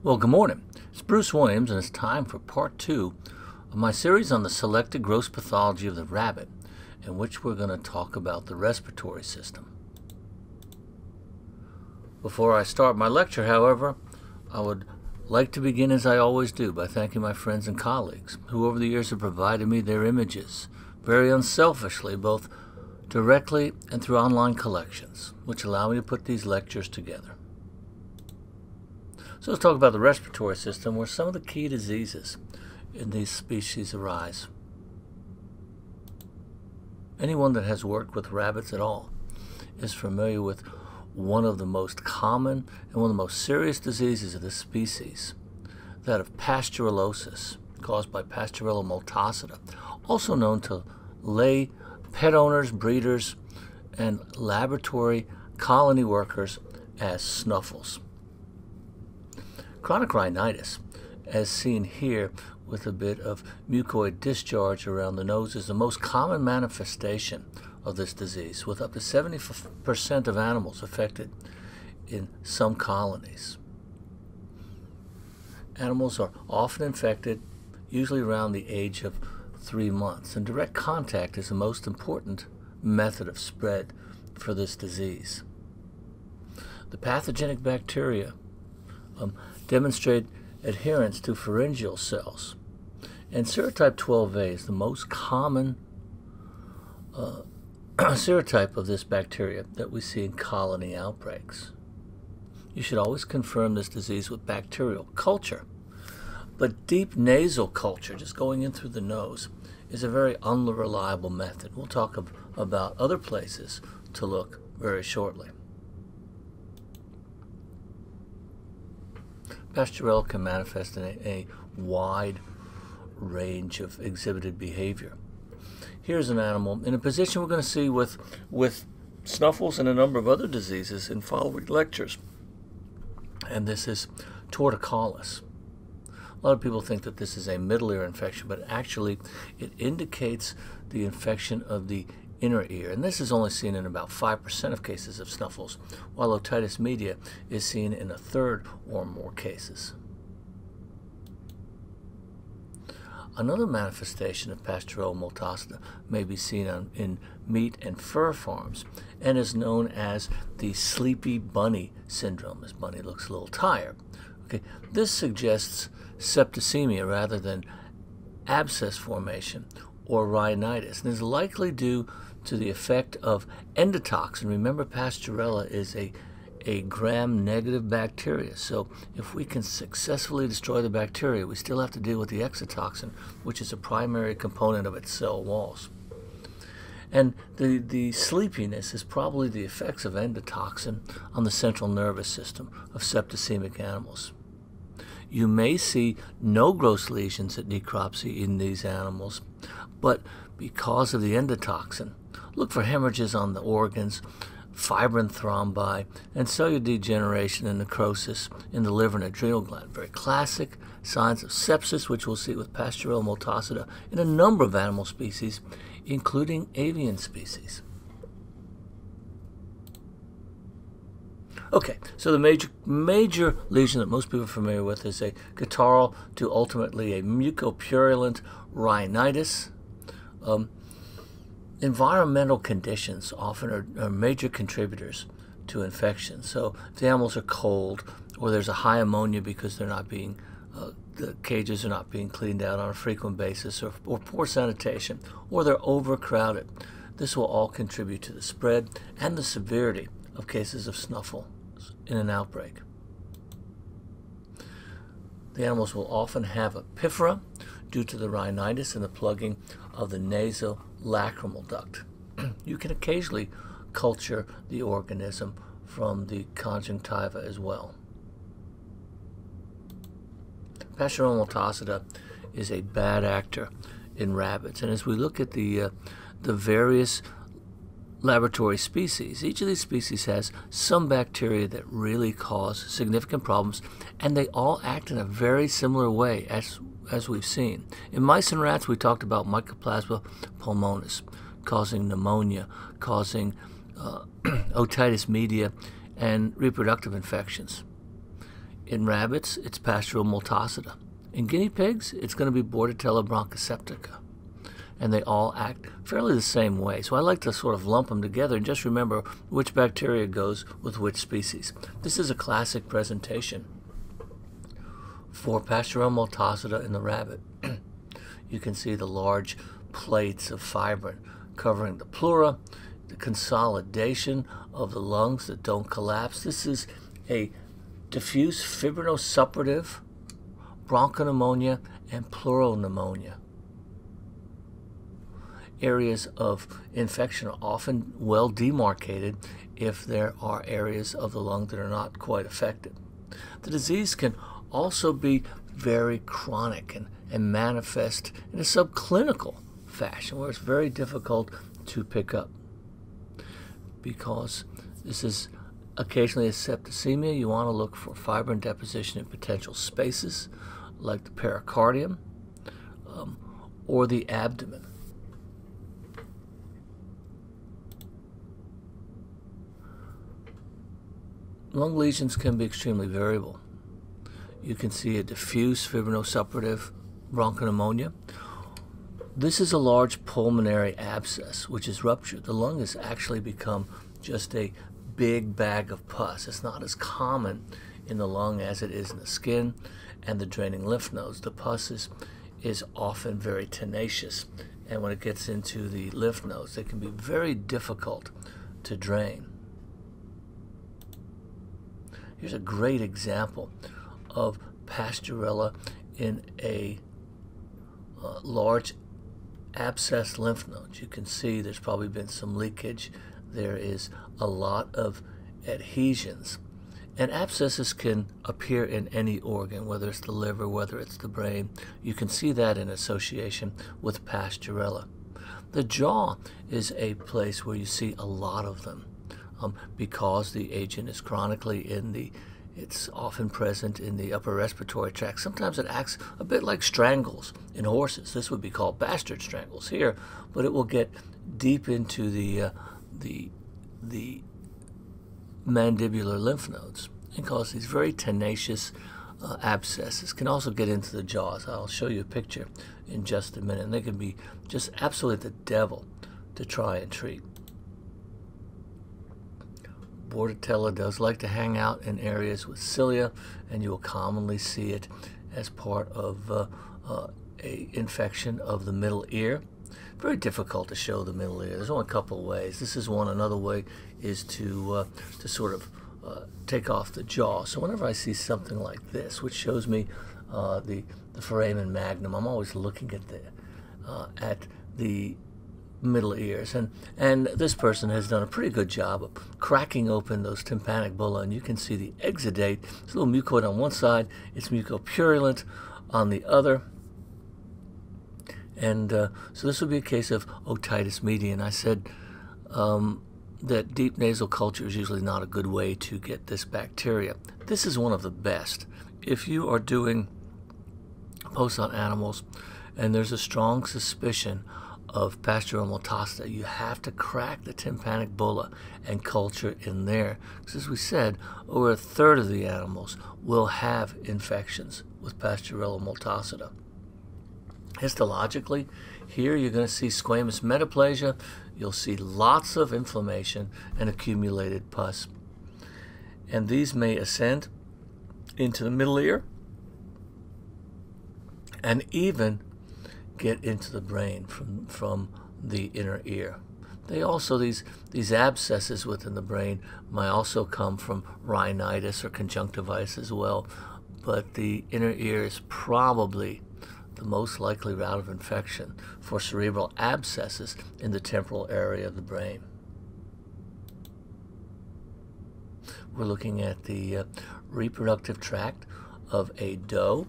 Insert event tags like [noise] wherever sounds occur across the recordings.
Well, good morning. It's Bruce Williams, and it's time for part two of my series on the selected gross pathology of the rabbit, in which we're going to talk about the respiratory system. Before I start my lecture, however, I would like to begin as I always do by thanking my friends and colleagues who over the years have provided me their images very unselfishly, both directly and through online collections, which allow me to put these lectures together. So let's talk about the respiratory system, where some of the key diseases in these species arise. Anyone that has worked with rabbits at all is familiar with one of the most common and one of the most serious diseases of this species, that of pasteurellosis, caused by Pasteurella multocida, also known to lay pet owners, breeders, and laboratory colony workers as snuffles. Chronic rhinitis, as seen here with a bit of mucoid discharge around the nose, is the most common manifestation of this disease, with up to 70% of animals affected in some colonies. Animals are often infected, usually around the age of three months, and direct contact is the most important method of spread for this disease. The pathogenic bacteria um, demonstrate adherence to pharyngeal cells. And serotype 12A is the most common uh, [clears throat] serotype of this bacteria that we see in colony outbreaks. You should always confirm this disease with bacterial culture. But deep nasal culture, just going in through the nose, is a very unreliable method. We'll talk ab about other places to look very shortly. Pasteurella can manifest in a, a wide range of exhibited behavior. Here's an animal in a position we're going to see with, with snuffles and a number of other diseases in following lectures. And this is torticollis. A lot of people think that this is a middle ear infection, but actually it indicates the infection of the inner ear. And this is only seen in about 5% of cases of snuffles, while otitis media is seen in a third or more cases. Another manifestation of Pasteurella multocida may be seen on, in meat and fur farms and is known as the sleepy bunny syndrome. This bunny looks a little tired. Okay, this suggests septicemia rather than abscess formation or rhinitis and is likely due to the effect of endotoxin. Remember, Pasteurella is a, a gram-negative bacteria. So if we can successfully destroy the bacteria, we still have to deal with the exotoxin, which is a primary component of its cell walls. And the, the sleepiness is probably the effects of endotoxin on the central nervous system of septicemic animals. You may see no gross lesions at necropsy in these animals, but because of the endotoxin, Look for hemorrhages on the organs, fibrin thrombi, and cellular degeneration and necrosis in the liver and adrenal gland. Very classic signs of sepsis, which we'll see with Pasteurella multocida in a number of animal species, including avian species. Okay, so the major major lesion that most people are familiar with is a catarrhal to ultimately a mucopurulent rhinitis. Um, environmental conditions often are, are, major contributors to infection. So if the animals are cold or there's a high ammonia because they're not being, uh, the cages are not being cleaned out on a frequent basis or, or poor sanitation or they're overcrowded, this will all contribute to the spread and the severity of cases of snuffle in an outbreak. The animals will often have a epiphora due to the rhinitis and the plugging of the nasal lacrimal duct. [clears throat] you can occasionally culture the organism from the conjunctiva as well. Multocida is a bad actor in rabbits, and as we look at the uh, the various laboratory species, each of these species has some bacteria that really cause significant problems, and they all act in a very similar way as as we've seen. In mice and rats, we talked about Mycoplasma pulmonis causing pneumonia, causing uh, [clears throat] otitis media, and reproductive infections. In rabbits, it's Pasteurella multocida. In guinea pigs, it's going to be Bordetella bronchoseptica. And they all act fairly the same way. So I like to sort of lump them together and just remember which bacteria goes with which species. This is a classic presentation for Pasteurella multocida in the rabbit. [clears throat] you can see the large plates of fibrin covering the pleura, the consolidation of the lungs that don't collapse. This is a diffuse fibrinosuppurative bronchopneumonia and pleural pneumonia. Areas of infection are often well demarcated if there are areas of the lung that are not quite affected. The disease can also be very chronic and, and manifest in a subclinical fashion where it's very difficult to pick up because this is occasionally a septicemia. You want to look for fibrin deposition in potential spaces like the pericardium um, or the abdomen. Lung lesions can be extremely variable. You can see a diffuse fibrinosuppurative bronchopneumonia. This is a large pulmonary abscess which is ruptured. The lung has actually become just a big bag of pus. It's not as common in the lung as it is in the skin and the draining lymph nodes. The pus is, is often very tenacious, and when it gets into the lymph nodes, they can be very difficult to drain. Here's a great example of Pasteurella in a uh, large abscess lymph nodes. You can see there's probably been some leakage. There is a lot of adhesions. And abscesses can appear in any organ, whether it's the liver, whether it's the brain. You can see that in association with Pasteurella. The jaw is a place where you see a lot of them um, because the agent is chronically in the it's often present in the upper respiratory tract. Sometimes it acts a bit like strangles in horses. This would be called bastard strangles here, but it will get deep into the uh, the the mandibular lymph nodes and cause these very tenacious uh, abscesses. Can also get into the jaws. I'll show you a picture in just a minute. And they can be just absolutely the devil to try and treat. Bordetella does like to hang out in areas with cilia, and you will commonly see it as part of uh, uh, a infection of the middle ear. Very difficult to show the middle ear. There's only a couple of ways. This is one. Another way is to uh, to sort of uh, take off the jaw. So whenever I see something like this, which shows me uh, the the foramen magnum, I'm always looking at the uh, at the middle ears. And, and this person has done a pretty good job of cracking open those tympanic bulla, and you can see the exudate. It's a little mucoid on one side, it's mucopurulent on the other. And uh, so this would be a case of otitis media. And I said um, that deep nasal culture is usually not a good way to get this bacteria. This is one of the best. If you are doing posts on animals and there's a strong suspicion of Pasteurella multocida, you have to crack the tympanic bulla and culture in there. Because as we said, over a third of the animals will have infections with Pasteurella multocida. Histologically, here you're going to see squamous metaplasia. You'll see lots of inflammation and accumulated pus. And these may ascend into the middle ear and even get into the brain from, from the inner ear. They also, these, these abscesses within the brain might also come from rhinitis or conjunctivitis as well, but the inner ear is probably the most likely route of infection for cerebral abscesses in the temporal area of the brain. We're looking at the uh, reproductive tract of a doe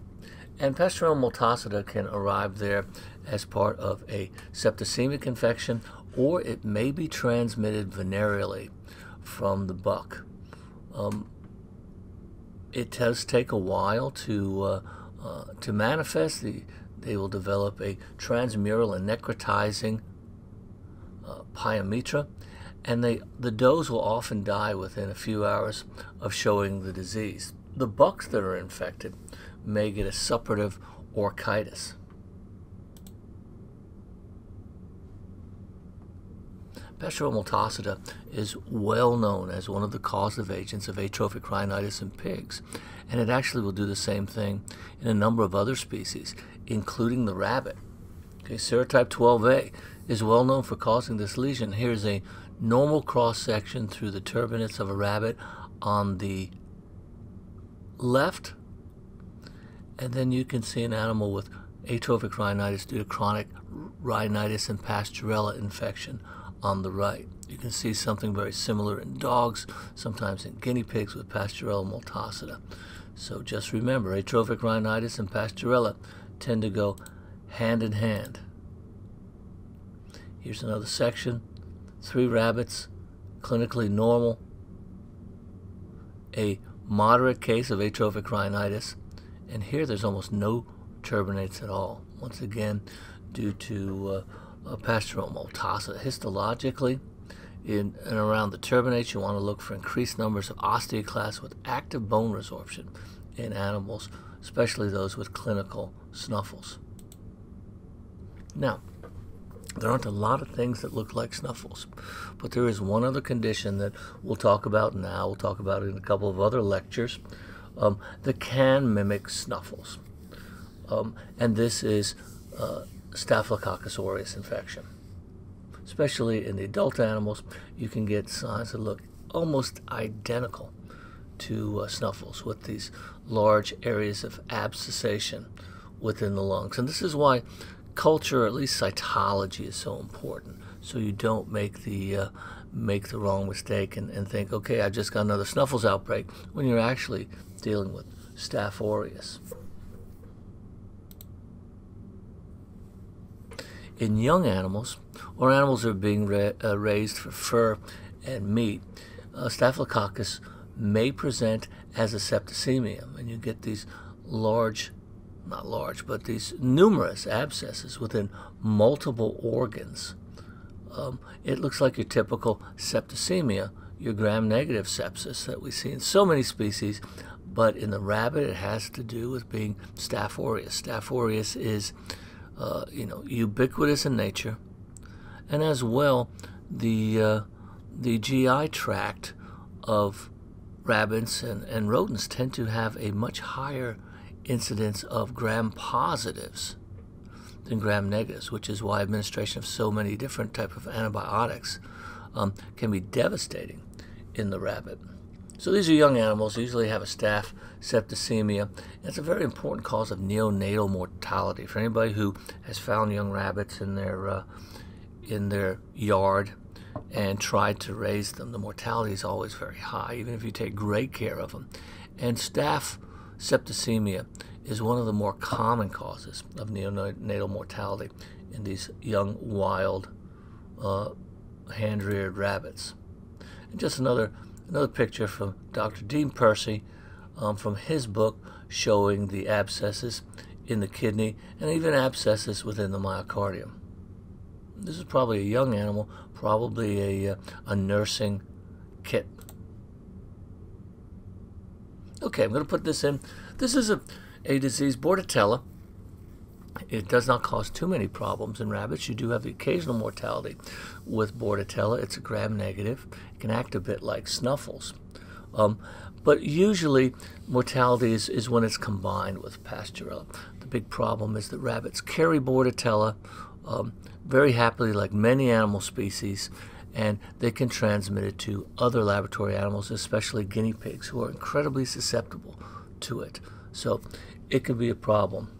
and Pasteurella multocida can arrive there as part of a septicemic infection, or it may be transmitted venereally from the buck. Um, it does take a while to uh, uh, to manifest. The, they will develop a transmural and necrotizing uh, pyometra, and they the does will often die within a few hours of showing the disease the bucks that are infected may get a suppurative orchitis. Multocida is well known as one of the causative agents of atrophic rhinitis in pigs, and it actually will do the same thing in a number of other species, including the rabbit. Okay, serotype 12A is well known for causing this lesion. Here's a normal cross section through the turbinates of a rabbit on the left, and then you can see an animal with atrophic rhinitis due to chronic rhinitis and pasteurella infection on the right. You can see something very similar in dogs, sometimes in guinea pigs with Pasteurella multocida. So just remember, atrophic rhinitis and Pasteurella tend to go hand in hand. Here's another section. Three rabbits, clinically normal. A moderate case of atrophic rhinitis. And here there's almost no turbinates at all. Once again, due to uh, uh, Pasteurella. Histologically, in and around the turbinates, you want to look for increased numbers of osteoclasts with active bone resorption in animals, especially those with clinical snuffles. Now, there aren't a lot of things that look like snuffles, but there is one other condition that we'll talk about now. We'll talk about it in a couple of other lectures um, that can mimic snuffles. Um, and this is uh, Staphylococcus aureus infection. Especially in the adult animals, you can get signs that look almost identical to uh, snuffles with these large areas of abscessation within the lungs. And this is why culture, or at least cytology, is so important. So you don't make the uh, make the wrong mistake and, and think, okay, I just got another snuffles outbreak, when you're actually dealing with Staph aureus. in young animals or animals that are being ra uh, raised for fur and meat, uh, Staphylococcus may present as a septicemia, and you get these large, not large, but these numerous abscesses within multiple organs. Um, it looks like your typical septicemia, your gram-negative sepsis that we see in so many species, but in the rabbit it has to do with being Staph aureus. Staph aureus is uh, you know, ubiquitous in nature, and as well the uh, the GI tract of rabbits and, and rodents tend to have a much higher incidence of gram positives than gram negatives, which is why administration of so many different type of antibiotics um, can be devastating in the rabbit. So these are young animals, they usually have a staph septicemia. It's a very important cause of neonatal mortality. For anybody who has found young rabbits in their uh, in their yard and tried to raise them, the mortality is always very high, even if you take great care of them. And staph septicemia is one of the more common causes of neonatal mortality in these young wild uh, hand-reared rabbits. And just another another picture from Dr. Dean Percy um, from his book showing the abscesses in the kidney and even abscesses within the myocardium. This is probably a young animal, probably a, uh, a nursing kit. Okay, I'm going to put this in. This is a, a disease, Bordetella. It does not cause too many problems in rabbits. You do have the occasional mortality with Bordetella. It's a gram negative. It can act a bit like snuffles. Um, but usually, mortality is, is when it's combined with Pasteurella. The big problem is that rabbits carry Bordetella um, very happily, like many animal species, and they can transmit it to other laboratory animals, especially guinea pigs, who are incredibly susceptible to it. So it can be a problem.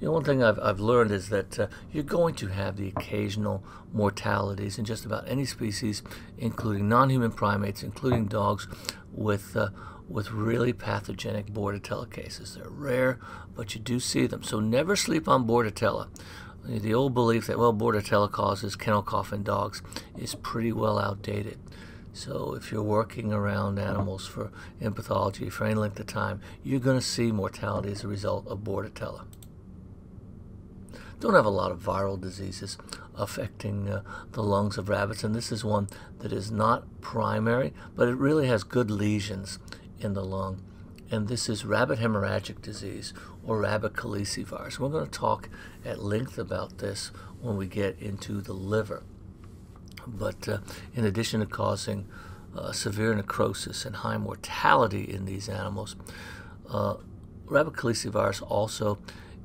The one thing I've, I've learned is that uh, you're going to have the occasional mortalities in just about any species, including non-human primates, including dogs, with uh, with really pathogenic Bordetella cases. They're rare, but you do see them. So never sleep on Bordetella. The old belief that, well, Bordetella causes kennel cough in dogs is pretty well outdated. So if you're working around animals for in pathology for any length of time, you're going to see mortality as a result of Bordetella. don't have a lot of viral diseases affecting uh, the lungs of rabbits, and this is one that is not primary, but it really has good lesions in the lung. And this is rabbit hemorrhagic disease or rabbit calicivirus. We're going to talk at length about this when we get into the liver. But uh, in addition to causing uh, severe necrosis and high mortality in these animals, uh, calicivirus also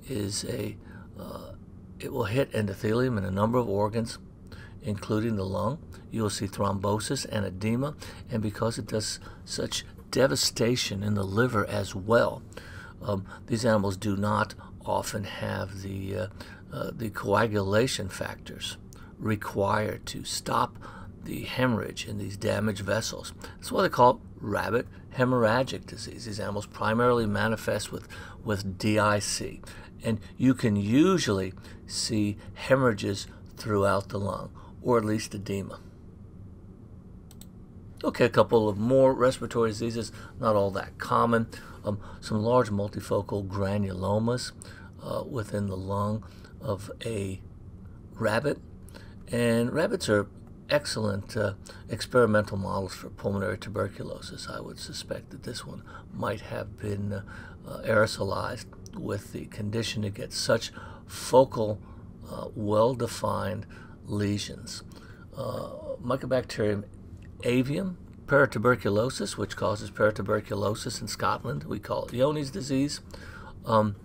is a uh, it will hit endothelium in a number of organs, including the lung. You will see thrombosis and edema, and because it does such devastation in the liver as well, um, these animals do not often have the uh, uh, the coagulation factors required to stop the hemorrhage in these damaged vessels. That's why they call it rabbit hemorrhagic disease. These animals primarily manifest with, with DIC, and you can usually see hemorrhages throughout the lung, or at least edema. Okay, a couple of more respiratory diseases, not all that common. Um, some large multifocal granulomas uh, within the lung of a rabbit. And rabbits are excellent uh, experimental models for pulmonary tuberculosis. I would suspect that this one might have been uh, uh, aerosolized with the condition to get such focal, uh, well-defined lesions. Uh, Mycobacterium avium, paratuberculosis, which causes paratuberculosis in Scotland, we call it Johne's disease, um,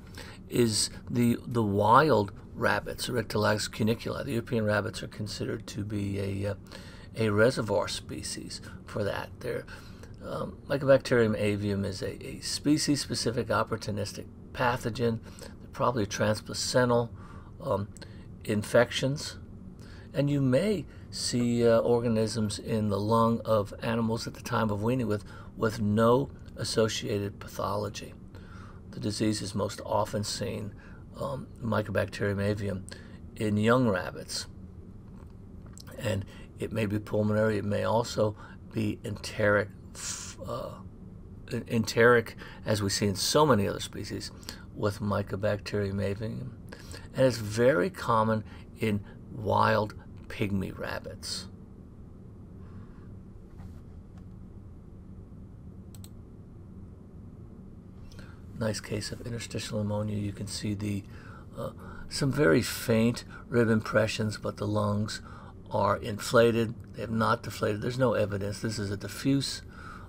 is the the wild rabbits, Oryctolagus cuniculi. The European rabbits are considered to be a, uh, a reservoir species for that. Um, Mycobacterium avium is a, a species-specific opportunistic pathogen. They're probably transplacental um, infections. And you may see uh, organisms in the lung of animals at the time of weaning with, with no associated pathology. The disease is most often seen um, Mycobacterium avium in young rabbits. And it may be pulmonary, it may also be enteric, uh, enteric as we see in so many other species with Mycobacterium avium. And it's very common in wild pygmy rabbits. Nice case of interstitial pneumonia. You can see the uh, some very faint rib impressions, but the lungs are inflated. They have not deflated. There's no evidence. This is a diffuse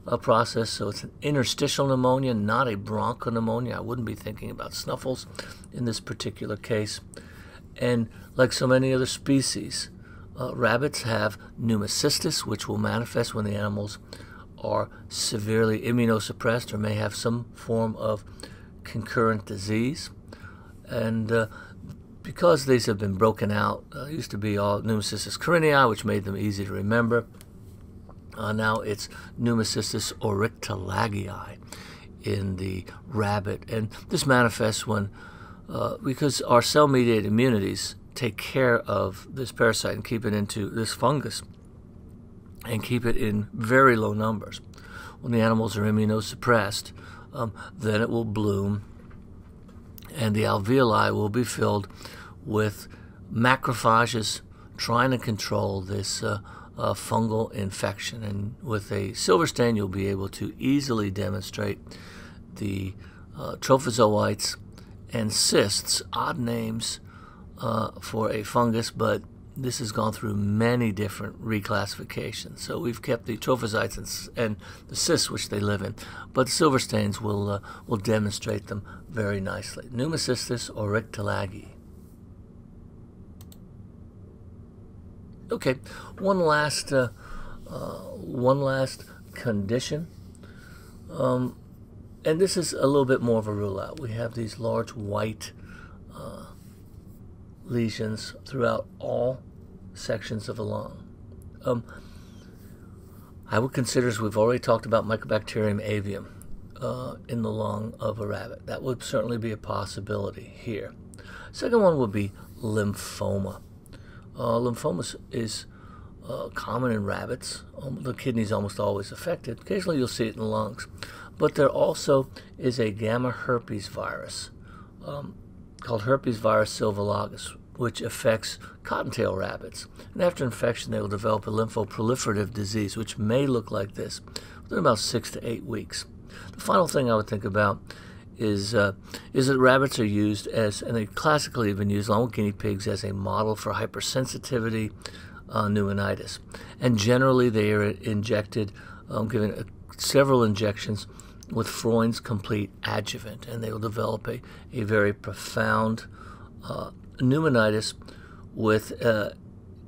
uh, process, so it's an interstitial pneumonia, not a bronchopneumonia. I wouldn't be thinking about snuffles in this particular case. And like so many other species, uh, rabbits have pneumocystis, which will manifest when the animals are severely immunosuppressed or may have some form of concurrent disease. And uh, because these have been broken out, uh, used to be all pneumocystis carinii, which made them easy to remember. Uh, now it's pneumocystis oryctolagi in the rabbit. And this manifests when, uh, because our cell mediated immunities take care of this parasite and keep it into this fungus and keep it in very low numbers. When the animals are immunosuppressed, um, then it will bloom and the alveoli will be filled with macrophages trying to control this uh, uh, fungal infection. And with a silver stain, you'll be able to easily demonstrate the uh, trophozoites and cysts, odd names uh, for a fungus, but this has gone through many different reclassifications. So we've kept the trophozoites and, and the cysts which they live in, but silver stains will uh, will demonstrate them very nicely. Pneumocystis oryctolagi. Okay, one last uh, uh, one last condition, um, and this is a little bit more of a rule out. We have these large white uh, lesions throughout all sections of the lung. Um, I would consider, as we've already talked about, Mycobacterium avium uh, in the lung of a rabbit. That would certainly be a possibility here. Second one would be lymphoma. Uh, lymphoma is uh, common in rabbits. Um, the kidney is almost always affected. Occasionally you'll see it in the lungs. But there also is a gamma herpes virus um, called herpes virus sylvilagus, which affects cottontail rabbits. And after infection, they will develop a lymphoproliferative disease, which may look like this within about six to eight weeks. The final thing I would think about is uh, is that rabbits are used as, and they classically have been used along with guinea pigs as a model for hypersensitivity uh, pneumonitis. And generally, they are injected, um, given uh, several injections with Freund's complete adjuvant, and they will develop a, a very profound uh, pneumonitis with uh,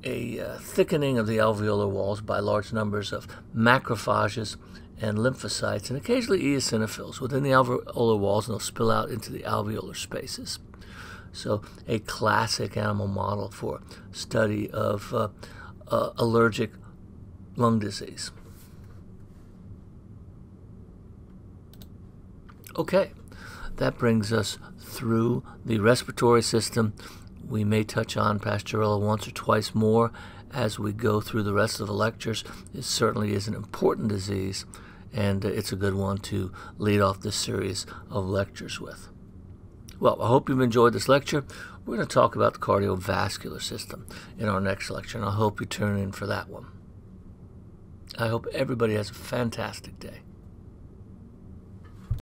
a uh, thickening of the alveolar walls by large numbers of macrophages and lymphocytes, and occasionally eosinophils within the alveolar walls, and they'll spill out into the alveolar spaces. So, a classic animal model for study of uh, uh, allergic lung disease. Okay, that brings us through the respiratory system. We may touch on Pasteurella once or twice more as we go through the rest of the lectures. It certainly is an important disease, and it's a good one to lead off this series of lectures with. Well, I hope you've enjoyed this lecture. We're going to talk about the cardiovascular system in our next lecture, and I hope you turn in for that one. I hope everybody has a fantastic day.